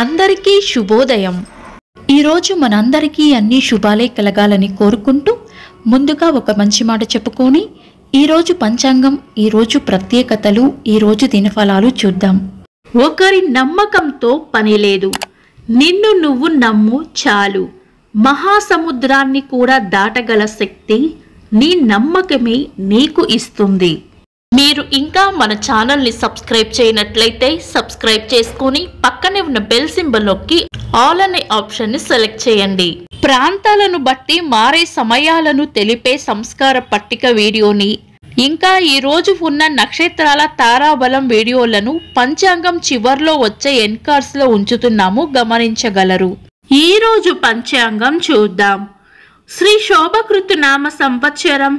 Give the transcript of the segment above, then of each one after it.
అందరికీ శుభోదయం. ఈరోజు మనందరికీ అన్ని శుభాలే కలగాలని కోరుకుంటూ ముందుగా ఒక మంచి మాట చెప్పుకొని ఈరోజు పంచాంగం ఈరోజు ప్రత్యేకతలు ఈరోజు దినఫలాలు చూద్దాం. ఒకరి నమ్మకంతో పని లేదు. నిన్ను నువ్వు నమ్ము చాలు. మహాసముద్రాన్ని కూడా దాటగల శక్తి నీ నమ్మకమే నీకు ఇస్తుంది. మీరు ఇంకా మన ఛానల్ని సబ్స్క్రైబ్ చేయనట్లయితే సబ్స్క్రైబ్ చేసుకుని పక్కనే ఉన్న బెల్ సింబల్లోకి ఆల్ అనే ఆప్షన్ని సెలెక్ట్ చేయండి. ప్రాంతాలను బట్టి మారే సమయాలను తెలిపే సంస్కార పట్టిక వీడియోని ఇంకా ఈరోజు ఉన్న నక్షత్రాల తారాబలం వీడియోలను పంచాంగం చివర్లో వచ్చే ఎన్కార్స్లో ఉంచుతున్నాము గమనించగలరు. ఈరోజు పంచాంగం చూద్దాం. శ్రీ శోభకృతు నామ సంవత్సరం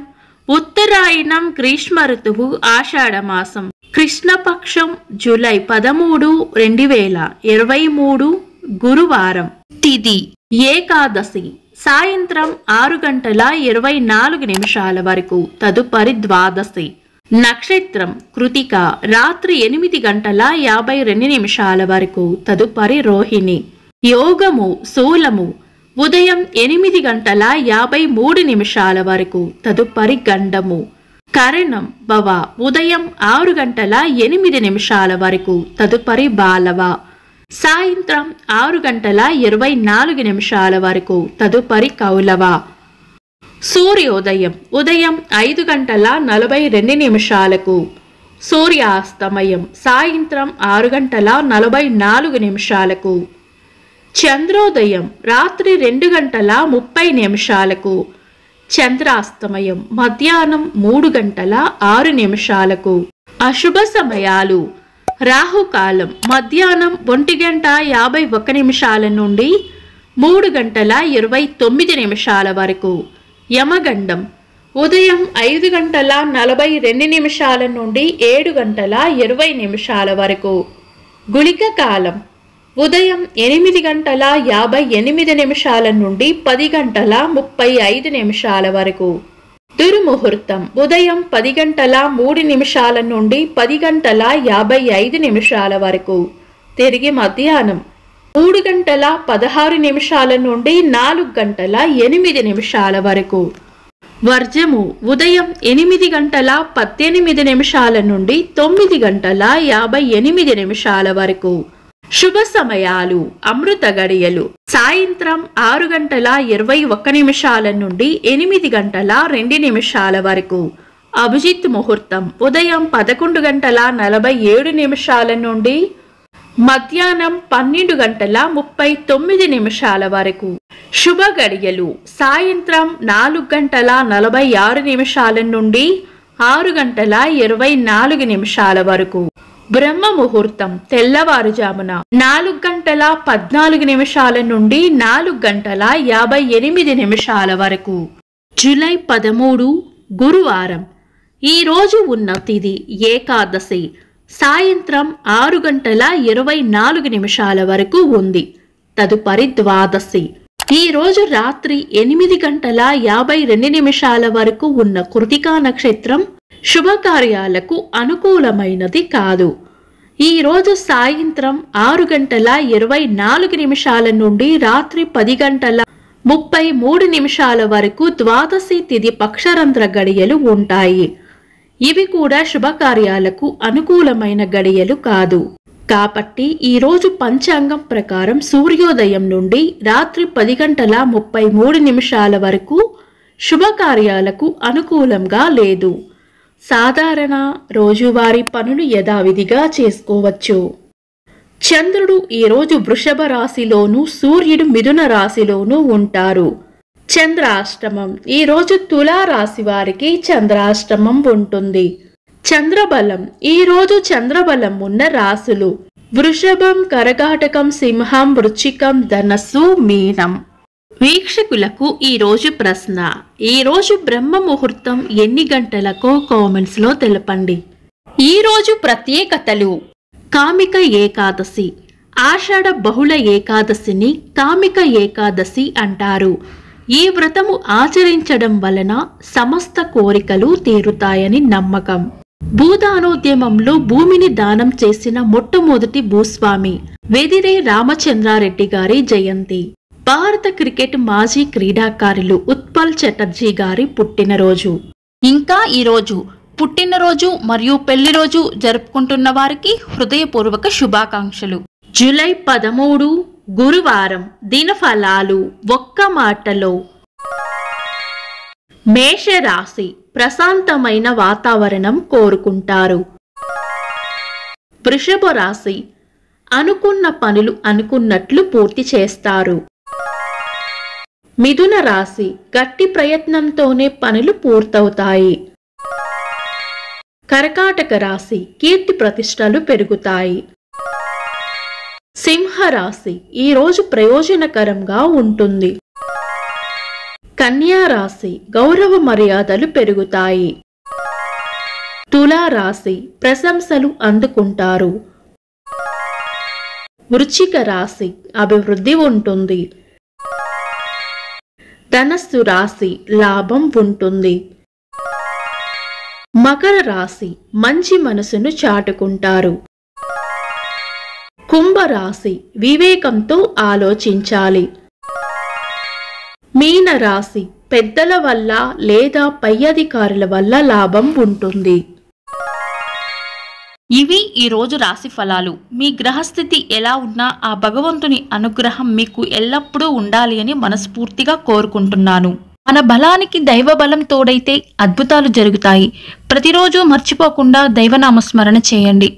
ఉత్తరాయణం గ్రీష్మ ఋతువు ఆషాఢమాసం కృష్ణపక్షం జూలై పదమూడు రెండు వేల ఇరవై మూడు గురువారం. తిది ఏకాదశి. సాయంత్రం ఆరు గంటల ఇరవై నాలుగు నిమిషాల వరకు తదుపరి ద్వాదశి. నక్షత్రం కృతిక రాత్రి ఎనిమిది గంటల యాభై రెండు నిమిషాల వరకు తదుపరి రోహిణి. యోగము శూలము ఉదయం ఎనిమిది గంటల యాభై మూడు నిమిషాల వరకు తదుపరి గండము కరణం భవ. ఉదయం ఆరు గంటల ఎనిమిది నిమిషాల వరకు తదుపరి బాలవ. సాయంత్రం ఆరు గంటల ఇరవై నాలుగు నిమిషాల వరకు తదుపరి కౌలవ. సూర్యోదయం. ఉదయం ఐదు గంటల నలభై రెండు నిమిషాలకు సూర్యాస్తమయం. సాయంత్రం ఆరు గంటల నలభై నాలుగు నిమిషాలకు చంద్రోదయం రాత్రి రెండు గంటల ముప్పై నిమిషాలకు. చంద్రాస్తమయం మధ్యాహ్నం మూడు గంటల ఆరు నిమిషాలకు. అశుభ సమయాలు. రాహుకాలం మధ్యాహ్నం ఒంటి గంట యాభై ఒక్క నిమిషాల నుండి మూడు గంటల ఇరవై తొమ్మిది నిమిషాల వరకు. యమగండం ఉదయం ఐదు గంటల నలభై రెండు నిమిషాల నుండి ఏడు గంటల ఇరవై నిమిషాల వరకు. గుళిక కాలం ఉదయం ఎనిమిది గంటల యాభై ఎనిమిది నిమిషాల నుండి పది గంటల ముప్పై ఐదు నిమిషాల వరకు. దుర్ముహూర్తం. ఉదయం పది గంటల మూడు నిమిషాల నుండి పది గంటల యాభై ఐదు నిమిషాల వరకు. తిరిగి మధ్యాహ్నం. మూడు గంటల పదహారు నిమిషాల నుండి నాలుగు గంటల ఎనిమిది నిమిషాల వరకు. వర్జము. ఉదయం ఎనిమిది గంటల పద్దెనిమిది నిమిషాల నుండి తొమ్మిది గంటల యాభై ఎనిమిది నిమిషాల వరకు. శుభ సమయాలు. అమృత గడియలు. సాయంత్రం ఆరు గంటల ఇరవై ఒక్క నిమిషాల నుండి ఎనిమిది గంటల రెండు నిమిషాల వరకు. అభిజిత్ ముహూర్తం. ఉదయం పదకొండు గంటల నలభై ఏడు నిమిషాల నుండి మధ్యాహ్నం పన్నెండు గంటల ముప్పై తొమ్మిది నిమిషాల వరకు. శుభ గడియలు. సాయంత్రం నాలుగు గంటల నలభై ఆరు నిమిషాల నుండి ఆరు గంటల ఇరవై నాలుగు నిమిషాల వరకు. బ్రహ్మ ముహూర్తం తెల్లవారుజామున నాలుగు గంటల పద్నాలుగు నిమిషాల నుండి నాలుగు గంటల యాభై ఎనిమిది నిమిషాల వరకు. జూలై పదమూడు గురువారం. ఈరోజు ఉన్న తిది ఏకాదశి. సాయంత్రం ఆరు గంటల ఇరవై నాలుగు నిమిషాల వరకు ఉంది. తదుపరి ద్వాదశి. ఈ రోజు రాత్రి ఎనిమిది గంటల యాభై రెండు నిమిషాల వరకు ఉన్న కృతికా నక్షత్రం శుభకార్యాలకు అనుకూలమైనది కాదు. ఈరోజు సాయంత్రం ఆరు గంటల ఇరవై నాలుగు నిమిషాల నుండి రాత్రి పది గంటల ముప్పై మూడు నిమిషాల వరకు ద్వాదశి తిథి పక్షరంధ్ర గడియలు ఉంటాయి. ఇవి కూడా శుభకార్యాలకు అనుకూలమైన గడియలు కాదు. కాబట్టి ఈరోజు పంచాంగం ప్రకారం సూర్యోదయం నుండి రాత్రి పది గంటల ముప్పై మూడు నిమిషాల వరకు శుభకార్యాలకు అనుకూలంగా లేదు. సాధారణ రోజువారీ పనులు యథావిధిగా చేసుకోవచ్చు. చంద్రుడు ఈరోజు వృషభ రాశిలోనూ సూర్యుడు మిథున రాశిలోనూ ఉంటారు. చంద్రాష్టమం. ఈరోజు తులా రాశి వారికి చంద్రాష్టమం ఉంటుంది. చంద్రబలం. ఈరోజు చంద్రబలం ఉన్న రాశులు వృషభం కరకాటకం సింహం వృచ్చికం ధనస్సు మీనం. వీక్షకులకు ఈ రోజు ప్రశ్న. ఈరోజు బ్రహ్మ ముహూర్తం ఎన్ని గంటలకో కామెంట్స్లో తెలపండి. ఈ రోజు ప్రత్యేకతలు. కామిక ఏకాదశి. ఆషాఢ బహుళ ఏకాదశిని కామిక ఏకాదశి అంటారు. ఈ వ్రతము ఆచరించడం వలన సమస్త కోరికలు తీరుతాయని నమ్మకం. భూదానోద్యమంలో భూమిని దానం చేసిన మొట్టమొదటి భూస్వామి వెదిరే రామచంద్రారెడ్డి గారి జయంతి. భారత క్రికెట్ మాజీ క్రీడాకారులు ఉత్పల్ చటర్జీ గారి పుట్టినరోజు. ఇంకా ఈరోజు పుట్టినరోజు మరియు పెళ్ళి రోజు జరుపుకుంటున్న వారికి హృదయపూర్వక శుభాకాంక్షలు. జూలై పదమూడు గురువారం దినఫలాలు ఒక్క మాటలో. మేషరాశి ప్రశాంతమైన వాతావరణం కోరుకుంటారు. వృషభ రాశి అనుకున్న పనులు అనుకున్నట్లు పూర్తి చేస్తారు. మిథున రాశి గట్టి ప్రయత్నంతోనే పనులు పూర్తవుతాయి. కర్కాటక రాశి కీర్తి ప్రతిష్టలు పెరుగుతాయి. సింహరాశి ఈరోజు ప్రయోజనకరంగా ఉంటుంది. కన్యా రాశి గౌరవ మర్యాదలు పెరుగుతాయి. తులా రాశి ప్రశంసలు అందుకుంటారు. వృచ్చిక రాశి అభివృద్ధి ఉంటుంది. ధనస్సు రాశి లాభం ఉంటుంది. మకర రాశి మంచి మనసును చాటుకుంటారు. కుంభరాశి వివేకంతో ఆలోచించాలి. మీన రాశి పెద్దల వల్ల లేదా పై అధికారుల వల్ల లాభం ఉంటుంది. ఇవి ఈ రోజు రాశి ఫలాలు. మీ గ్రహస్థితి ఎలా ఉన్నా ఆ భగవంతుని అనుగ్రహం మీకు ఎల్లప్పుడూ ఉండాలి అని మనస్ఫూర్తిగా కోరుకుంటున్నాను. మన బలానికి దైవ బలం తోడైతే అద్భుతాలు జరుగుతాయి. ప్రతిరోజు మర్చిపోకుండా దైవనామస్మరణ చేయండి.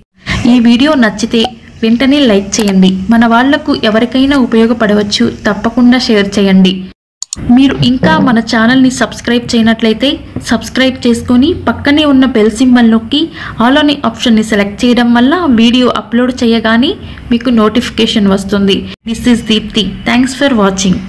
ఈ వీడియో నచ్చితే వెంటనే లైక్ చేయండి. మన వాళ్ళకు ఎవరికైనా ఉపయోగపడవచ్చు తప్పకుండా షేర్ చేయండి. మీరు ఇంకా మన ఛానల్ని సబ్స్క్రైబ్ చేయనట్లయితే సబ్స్క్రైబ్ చేసుకొని పక్కనే ఉన్న బెల్ సింబల్ నొక్కి ఆల్ అనే ఆప్షన్ని సెలెక్ట్ చేయడం వల్ల వీడియో అప్లోడ్ చేయగానే మీకు నోటిఫికేషన్ వస్తుంది. This is Deepti thanks for watching